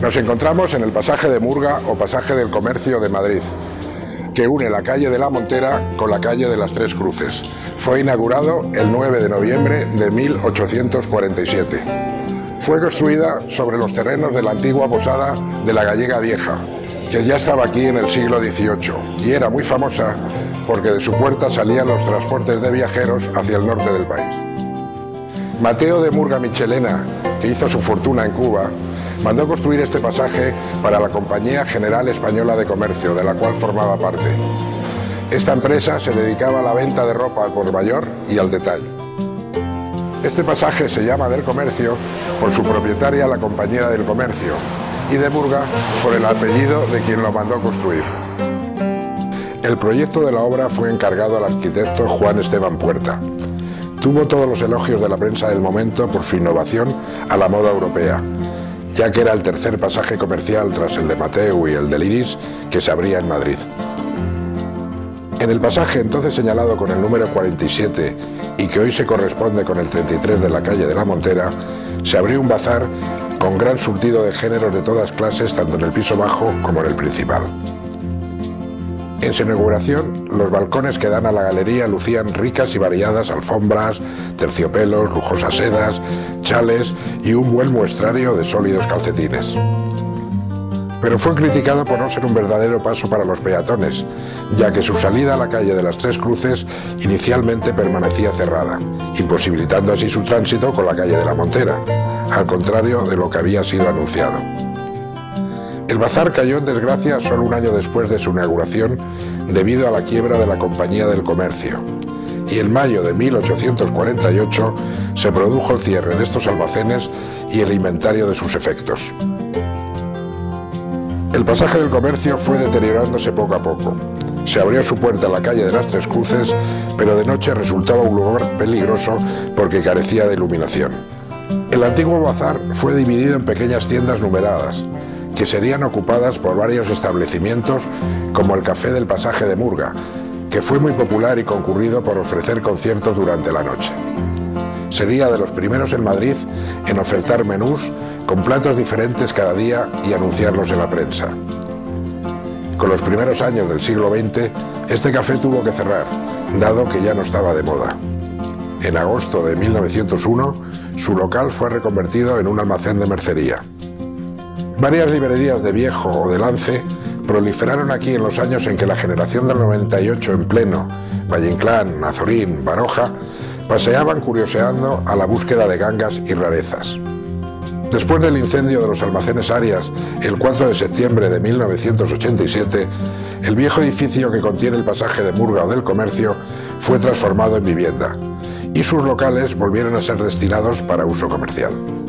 Nos encontramos en el pasaje de Murga o pasaje del comercio de Madrid, que une la calle de la Montera con la calle de las Tres Cruces. Fue inaugurado el 9 de noviembre de 1847. Fue construida sobre los terrenos de la antigua posada de la Gallega Vieja, que ya estaba aquí en el siglo XVIII y era muy famosa porque de su puerta salían los transportes de viajeros hacia el norte del país. Mateo de Murga Michelena, que hizo su fortuna en Cuba, mandó construir este pasaje para la Compañía General Española de Comercio, de la cual formaba parte. Esta empresa se dedicaba a la venta de ropa por mayor y al detalle. Este pasaje se llama del comercio por su propietaria, la Compañía del Comercio, y de Burga por el apellido de quien lo mandó construir. El proyecto de la obra fue encargado al arquitecto Juan Esteban Puerta. Tuvo todos los elogios de la prensa del momento por su innovación a la moda europea ya que era el tercer pasaje comercial tras el de Mateu y el del Iris que se abría en Madrid. En el pasaje entonces señalado con el número 47 y que hoy se corresponde con el 33 de la calle de la Montera, se abrió un bazar con gran surtido de géneros de todas clases tanto en el piso bajo como en el principal. En su inauguración, los balcones que dan a la galería lucían ricas y variadas alfombras, terciopelos, lujosas sedas, chales y un buen muestrario de sólidos calcetines. Pero fue criticado por no ser un verdadero paso para los peatones, ya que su salida a la calle de las Tres Cruces inicialmente permanecía cerrada, imposibilitando así su tránsito con la calle de la Montera, al contrario de lo que había sido anunciado. El bazar cayó en desgracia solo un año después de su inauguración debido a la quiebra de la Compañía del Comercio. Y en mayo de 1848 se produjo el cierre de estos almacenes y el inventario de sus efectos. El pasaje del comercio fue deteriorándose poco a poco. Se abrió su puerta a la calle de las Tres Cruces, pero de noche resultaba un lugar peligroso porque carecía de iluminación. El antiguo bazar fue dividido en pequeñas tiendas numeradas, que serían ocupadas por varios establecimientos como el Café del Pasaje de Murga, que fue muy popular y concurrido por ofrecer conciertos durante la noche. Sería de los primeros en Madrid en ofertar menús con platos diferentes cada día y anunciarlos en la prensa. Con los primeros años del siglo XX, este café tuvo que cerrar, dado que ya no estaba de moda. En agosto de 1901, su local fue reconvertido en un almacén de mercería. Varias librerías de viejo o de lance proliferaron aquí en los años en que la generación del 98 en pleno, Valle Inclán, Azorín, Baroja, paseaban curioseando a la búsqueda de gangas y rarezas. Después del incendio de los almacenes Arias el 4 de septiembre de 1987, el viejo edificio que contiene el pasaje de Murga o del Comercio fue transformado en vivienda y sus locales volvieron a ser destinados para uso comercial.